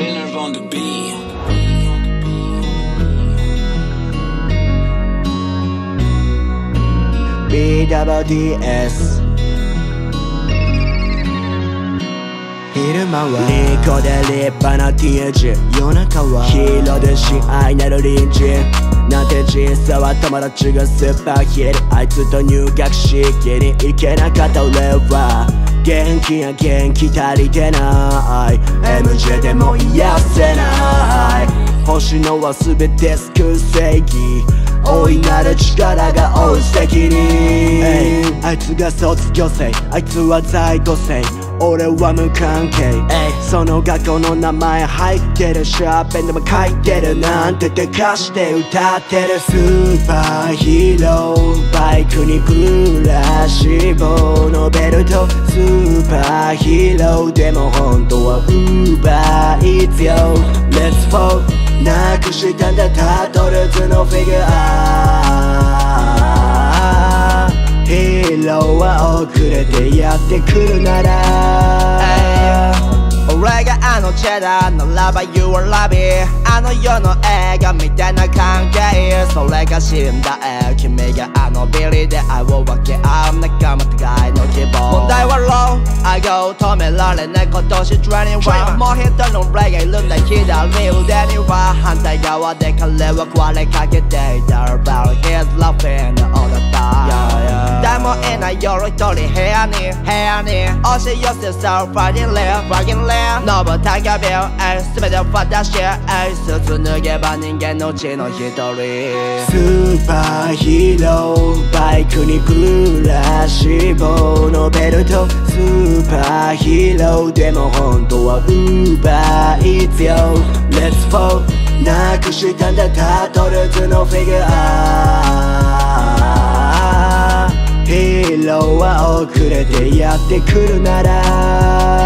on the beat. BWDS 昼間は。リコで立派なティージ。夜中は。ヒーローで親愛なる隣人。なんて人生は友達がスーパーヒーロー。あいつと入学式に行けなかった俺は。元気や元気足りてない。MJ でも癒せない。欲しいのは全て救う正義。大いなる力が追う責任。あいつが卒業生。あいつは在校生。俺は無関係その学校の名前入ってるシャーペンでも書いてるなんて手貸して歌ってるスーパーヒーローバイクにブラシ棒のベルトスーパーヒーローでも本当はウーバーイーツよ Let's fall なくしたんだタートルズのフィギュアヒーローは遅れてやってくるなら俺があのチェダーならば You are lovey あの世の映画みたいな関係それが死んだえ君があのビリで愛を分け合う仲間互いの希望問題はロー愛を止められない今年21もう一人のレがいるんだ左腕には反対側で彼は壊れかけていた About time 誰もいない夜一人部屋に部屋に押し寄せそう Fucking live fucking live 登った壁を全て私スーツ脱げば人間のうちの一人。スーパーヒーローバイクにブラシ棒のベルトスーパーヒーローでも本当はウーバーイーツよ Let's fall なくしたんだタートルズのフィギュア。遅れてやってくるなら